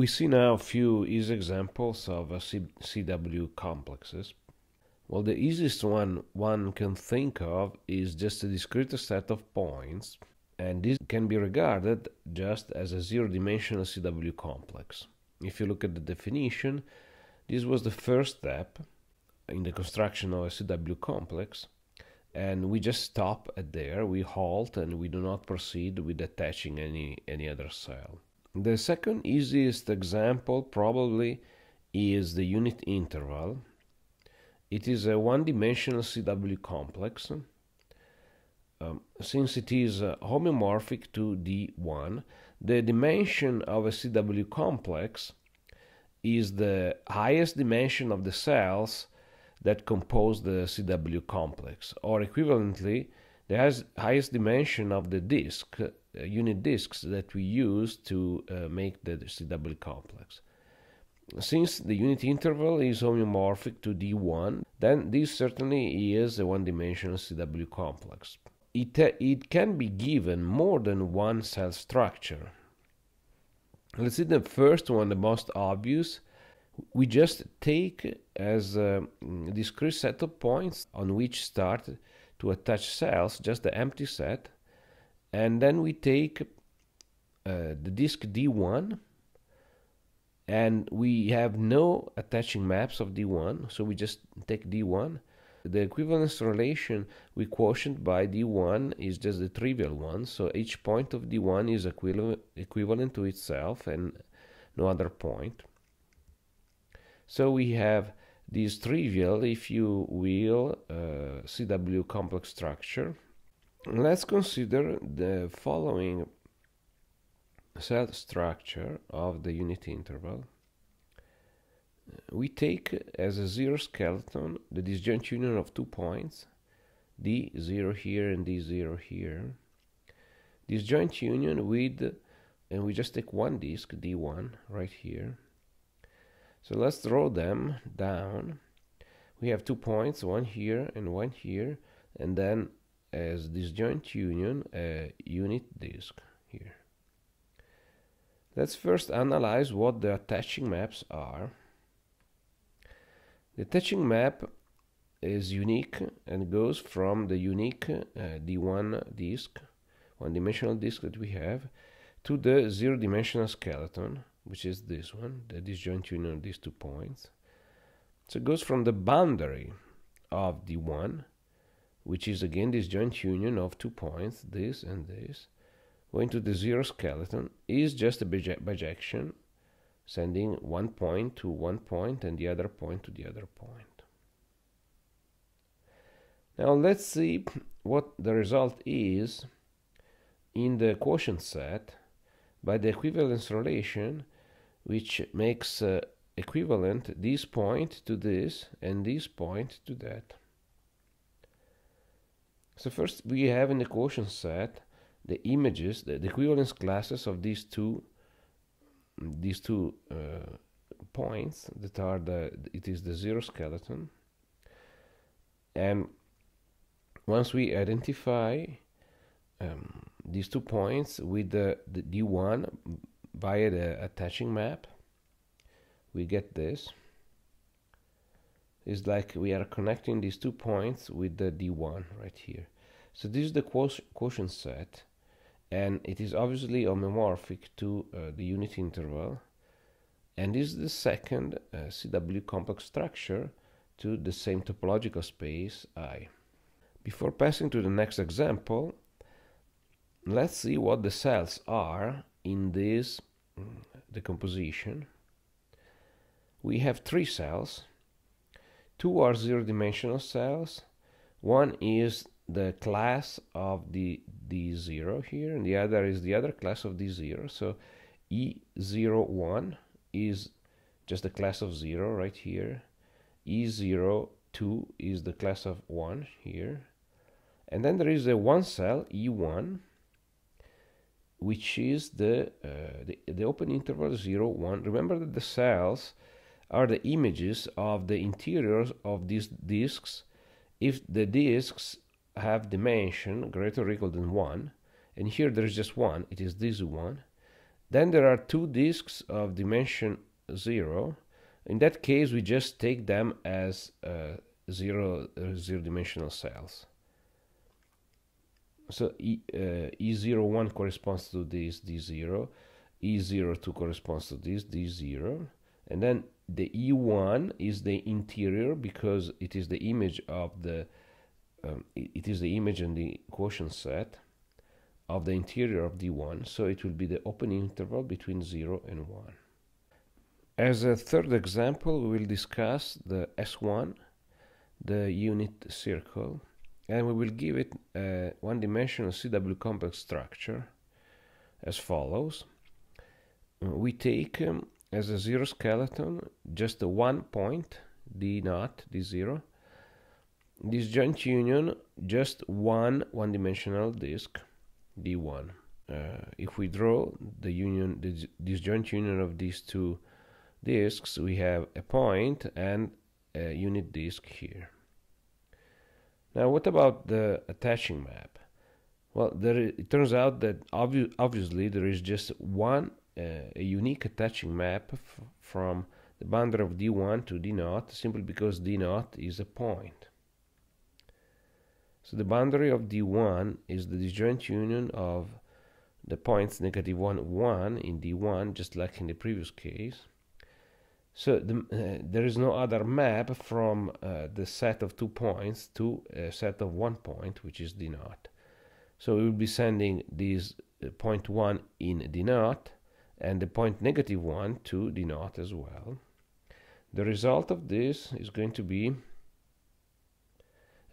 We see now a few easy examples of CW complexes. Well, the easiest one one can think of is just a discrete set of points, and this can be regarded just as a zero-dimensional CW complex. If you look at the definition, this was the first step in the construction of a CW complex, and we just stop at there, we halt, and we do not proceed with attaching any, any other cell. The second easiest example probably is the unit interval. It is a one-dimensional CW complex. Um, since it is uh, homeomorphic to D1, the dimension of a CW complex is the highest dimension of the cells that compose the CW complex, or equivalently, the highest dimension of the disk, unit disks that we use to uh, make the CW complex. Since the unit interval is homeomorphic to D1, then this certainly is a one-dimensional CW complex. It, uh, it can be given more than one cell structure. Let's see the first one, the most obvious, we just take as a discrete set of points on which start to attach cells, just the empty set, and then we take uh, the disk D1 and we have no attaching maps of D1, so we just take D1. The equivalence relation we quotient by D1 is just the trivial one, so each point of D1 is equivalent to itself and no other point. So we have this trivial, if you will, uh, CW complex structure. Let's consider the following cell structure of the unit interval. We take as a zero skeleton the disjoint union of two points, D0 here and D0 here. Disjoint union with, and we just take one disk, D1, right here so let's draw them down. We have two points, one here and one here, and then as disjoint union, a unit disk here. Let's first analyze what the attaching maps are. The attaching map is unique and goes from the unique uh, D1 disk, one-dimensional disk that we have, to the zero-dimensional skeleton which is this one, the disjoint union of these two points. So it goes from the boundary of the one, which is again disjoint union of two points, this and this, going to the zero skeleton, is just a bijection, sending one point to one point and the other point to the other point. Now let's see what the result is in the quotient set by the equivalence relation which makes uh, equivalent this point to this and this point to that. So first we have in the quotient set the images, the, the equivalence classes of these two these two uh, points that are the it is the zero skeleton. And once we identify um, these two points with the, the d1 via the attaching map we get this it's like we are connecting these two points with the d1 right here so this is the quotient set and it is obviously homeomorphic to uh, the unit interval and this is the second uh, CW complex structure to the same topological space I. Before passing to the next example, let's see what the cells are in this mm, decomposition. We have three cells. Two are zero-dimensional cells. One is the class of the D0 here, and the other is the other class of D0. So E01 is just the class of 0 right here. E02 is the class of 1 here. And then there is a one cell, E1, which is the, uh, the, the open interval 0, 1. Remember that the cells are the images of the interiors of these disks if the disks have dimension greater or equal than 1 and here there is just one it is this one Then there are two disks of dimension 0. In that case, we just take them as uh, zero, uh, zero dimensional cells. So e, uh, E01 corresponds to this D0, E02 corresponds to this D0, and then the E1 is the interior because it is the image of the um, it, is the image in the quotient set of the interior of D1 so it will be the open interval between 0 and 1 as a third example we will discuss the S1 the unit circle and we will give it a one-dimensional CW complex structure as follows. We take um, as a zero skeleton just one point d naught d0 disjoint union just one one-dimensional disk d1 uh, if we draw the union the disjoint union of these two disks we have a point and a unit disk here. Now what about the attaching map? Well there it turns out that obvi obviously there is just one a unique attaching map from the boundary of D1 to D0 simply because D0 is a point. So the boundary of D1 is the disjoint union of the points negative 1, 1 in D1, just like in the previous case. So the, uh, there is no other map from uh, the set of two points to a set of one point, which is D0. So we will be sending this uh, point 1 in D0 and the point negative 1 to d naught as well. The result of this is going to be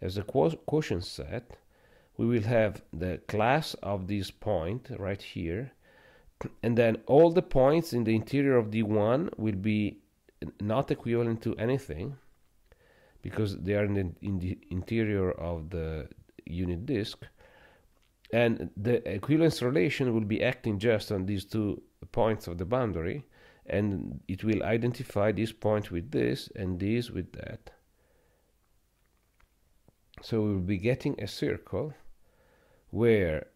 as a quotient set we will have the class of this point right here and then all the points in the interior of D1 will be not equivalent to anything because they are in the, in the interior of the unit disk and the equivalence relation will be acting just on these two points of the boundary and it will identify this point with this and this with that. So we will be getting a circle where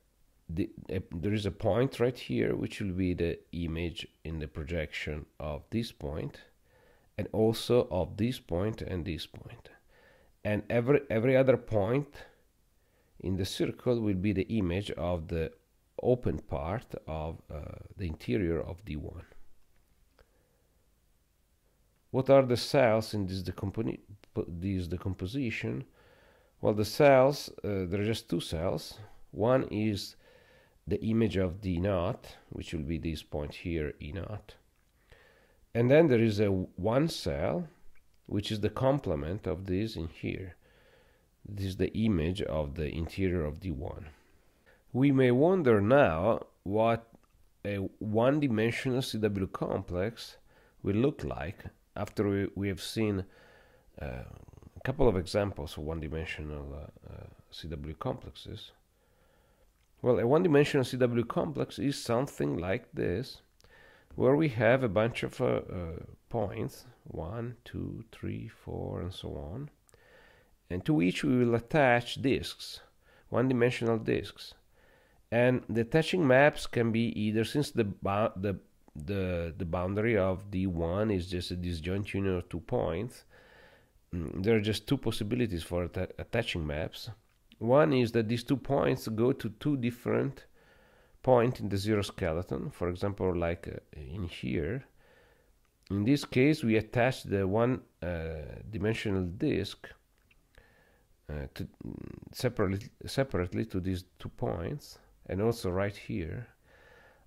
the, there is a point right here which will be the image in the projection of this point and also of this point and this point. And every, every other point in the circle will be the image of the open part of uh, the interior of D1. What are the cells in this, this decomposition? Well, the cells, uh, there are just two cells. One is the image of D naught, which will be this point here, E naught. And then there is a one cell, which is the complement of this in here. This is the image of the interior of D1. We may wonder now what a one-dimensional CW complex will look like after we, we have seen uh, a couple of examples of one-dimensional uh, uh, CW complexes. Well, a one-dimensional CW complex is something like this, where we have a bunch of uh, uh, points, one, two, three, four, and so on, and to each we will attach disks, one-dimensional disks and the attaching maps can be either since the the the the boundary of D1 is just a disjoint union of two points mm, there are just two possibilities for att attaching maps. One is that these two points go to two different points in the zero skeleton for example like uh, in here. In this case we attach the one uh, dimensional disk uh, to, mm, separately separately to these two points and also right here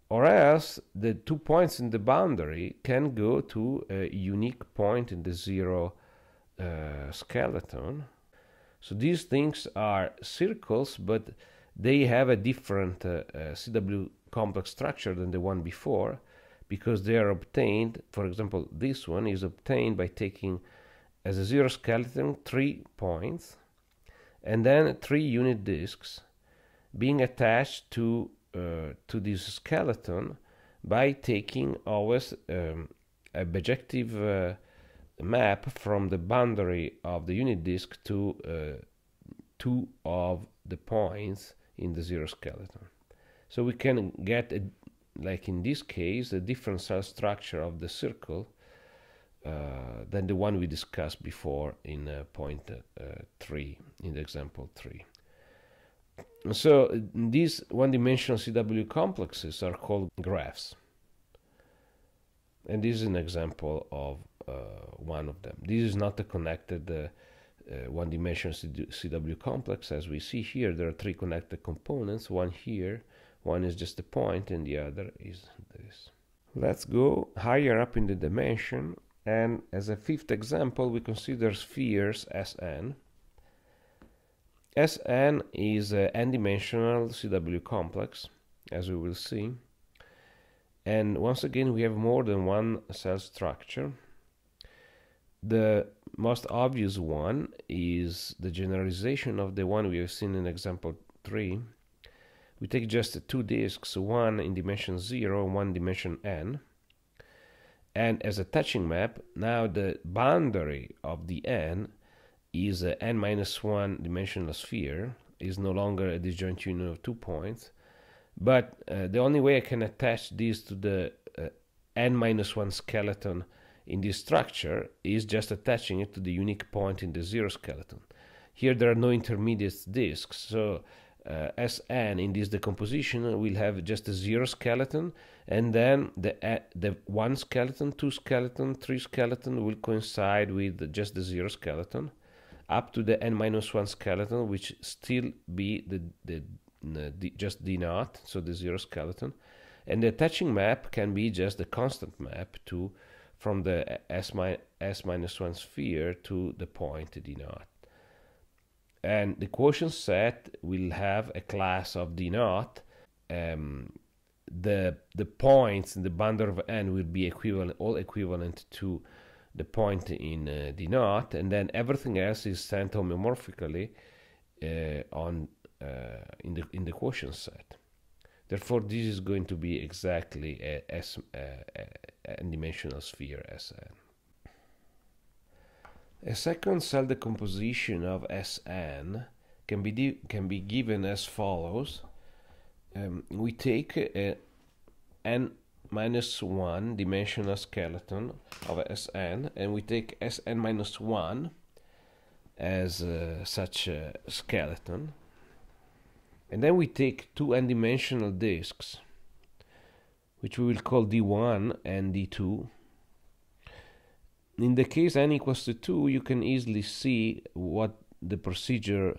or else the two points in the boundary can go to a unique point in the zero uh, skeleton. So these things are circles but they have a different uh, uh, CW complex structure than the one before because they are obtained for example this one is obtained by taking as a zero skeleton three points and then three unit disks being attached to uh, to this skeleton by taking always um, a bijective uh, map from the boundary of the unit disk to uh, two of the points in the zero skeleton. So we can get a, like in this case, a different cell structure of the circle uh, than the one we discussed before in uh, point uh, 3, in the example 3. So these one-dimensional CW complexes are called graphs. And this is an example of uh, one of them. This is not a connected uh, uh, one-dimensional CW complex. As we see here, there are three connected components, one here, one is just a point, and the other is this. Let's go higher up in the dimension, and as a fifth example, we consider spheres Sn. Sn is an n-dimensional CW complex, as we will see. And once again, we have more than one cell structure. The most obvious one is the generalization of the one we have seen in example 3. We take just two disks, one in dimension 0 and one dimension n. And as attaching map, now the boundary of the n is a n minus 1 dimensional sphere, is no longer a disjoint union of two points. But uh, the only way I can attach this to the uh, n minus 1 skeleton in this structure is just attaching it to the unique point in the zero skeleton. Here there are no intermediate disks, so uh, Sn in this decomposition will have just a zero skeleton, and then the uh, the one skeleton, two skeleton, three skeleton will coincide with just the zero skeleton, up to the n minus one skeleton, which still be the the, the just d naught, so the zero skeleton, and the attaching map can be just the constant map to from the s, mi s minus 1 sphere to the point d naught. And the quotient set will have a class of d naught. Um, the the points in the boundary of n will be equivalent, all equivalent to the point in uh, d naught, and then everything else is sent homeomorphically uh, on uh, in the in the quotient set. Therefore, this is going to be exactly a, S, a, dimensional sphere Sn. A second cell decomposition of Sn can be can be given as follows. Um, we take a n minus 1 dimensional skeleton of Sn and we take Sn minus 1 as uh, such a skeleton and then we take two n-dimensional disks, which we will call D1 and D2. In the case n equals to 2, you can easily see what the procedure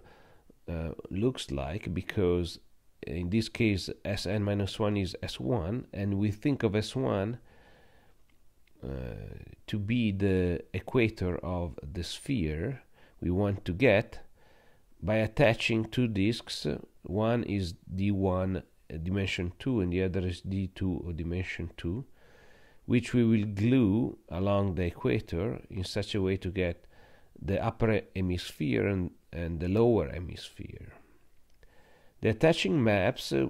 uh, looks like because in this case Sn minus 1 is S1 and we think of S1 uh, to be the equator of the sphere we want to get by attaching two disks one is d1 uh, dimension 2 and the other is d2 or dimension 2 which we will glue along the equator in such a way to get the upper hemisphere and, and the lower hemisphere. The attaching maps uh,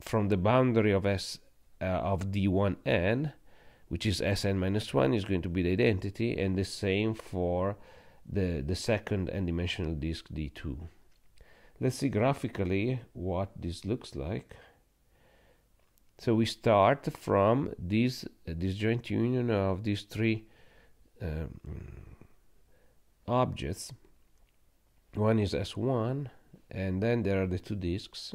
from the boundary of S uh, of d1n, which is Sn minus 1, is going to be the identity, and the same for the, the second n-dimensional disk d2. Let's see graphically what this looks like. So we start from this uh, disjoint union of these three um, objects. One is S1, and then there are the two disks.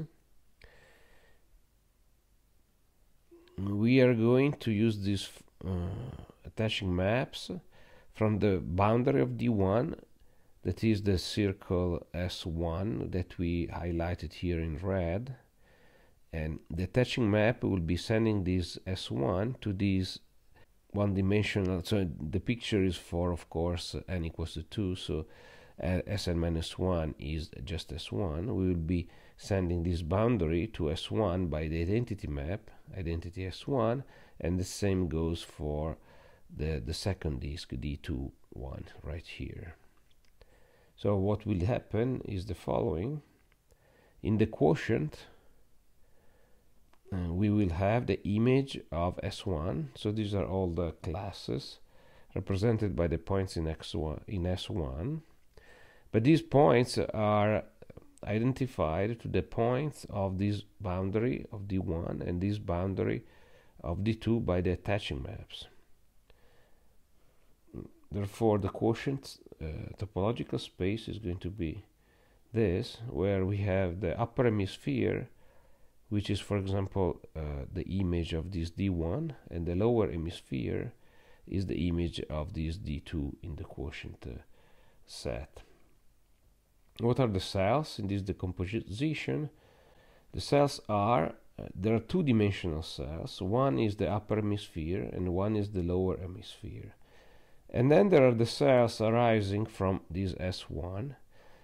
We are going to use these uh, attaching maps from the boundary of D1 that is the circle S1 that we highlighted here in red. And the attaching map will be sending this S1 to this one dimensional so the picture is for of course n equals to 2 so Sn minus 1 is just S1 we will be sending this boundary to S1 by the identity map identity S1 and the same goes for the the second disk D2 one right here so what will happen is the following. In the quotient, uh, we will have the image of S1. So these are all the classes represented by the points in X1 in S1. But these points are identified to the points of this boundary of D1 and this boundary of D2 by the attaching maps. Therefore, the quotient uh, topological space is going to be this, where we have the upper hemisphere, which is, for example, uh, the image of this D1, and the lower hemisphere is the image of this D2 in the quotient uh, set. What are the cells in this decomposition? The cells are, uh, there are two dimensional cells. One is the upper hemisphere and one is the lower hemisphere. And then there are the cells arising from this S1.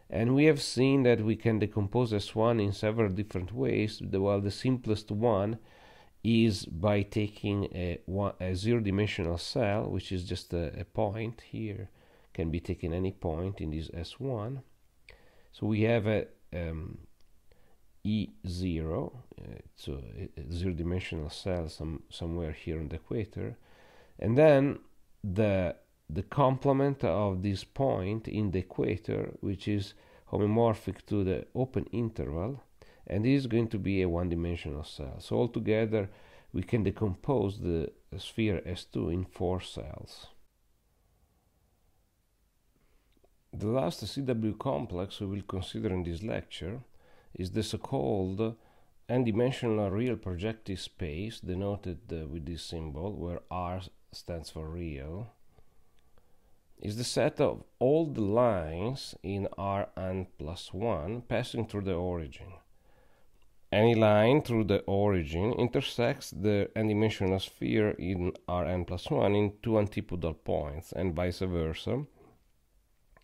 And we have seen that we can decompose S1 in several different ways. Well, the simplest one is by taking a, a zero-dimensional cell, which is just a, a point here, can be taken any point in this S1. So we have a um, E0, uh, so a, a zero-dimensional cell some, somewhere here on the equator, and then the the complement of this point in the equator, which is homeomorphic to the open interval, and this is going to be a one-dimensional cell. So altogether, we can decompose the sphere S2 in four cells. The last CW complex we will consider in this lecture is the so-called n-dimensional real projective space denoted uh, with this symbol where R stands for real is the set of all the lines in Rn plus 1 passing through the origin. Any line through the origin intersects the n-dimensional sphere in Rn plus 1 in two antipodal points, and vice versa.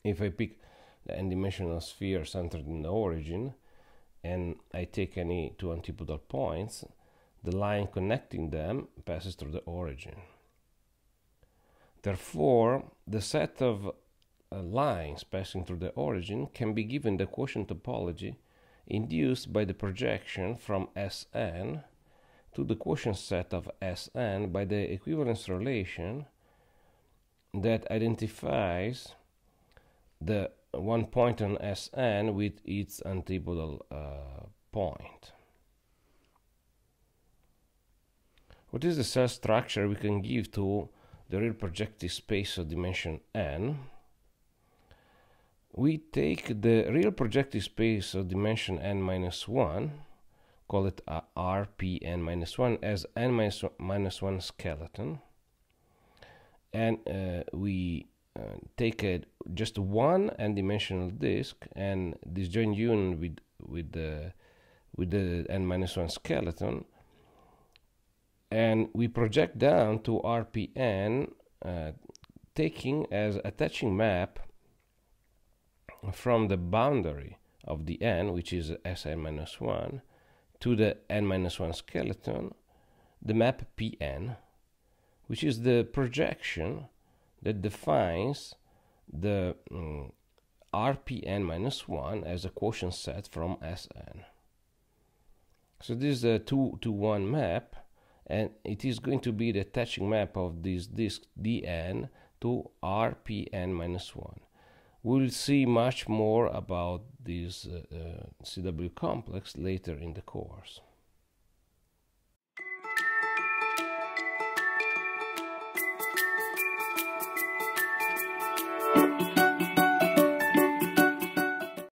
If I pick the n-dimensional sphere centered in the origin, and I take any two antipodal points, the line connecting them passes through the origin. Therefore, the set of uh, lines passing through the origin can be given the quotient topology induced by the projection from Sn to the quotient set of Sn by the equivalence relation that identifies the one point on Sn with its antipodal uh, point. What is the cell structure we can give to the real projective space of dimension n, we take the real projective space of dimension n minus 1, call it uh, rpn minus 1, as n minus 1, minus 1 skeleton, and uh, we take a, just one n-dimensional disk and disjoint union with with the with the n minus 1 skeleton. And we project down to RPN uh, taking as attaching map from the boundary of the n, which is Sn minus 1, to the n minus 1 skeleton, the map Pn, which is the projection that defines the um, Rpn minus 1 as a quotient set from Sn. So this is a 2 to 1 map and it is going to be the attaching map of this disk dn to rpn minus 1. We'll see much more about this uh, uh, CW complex later in the course.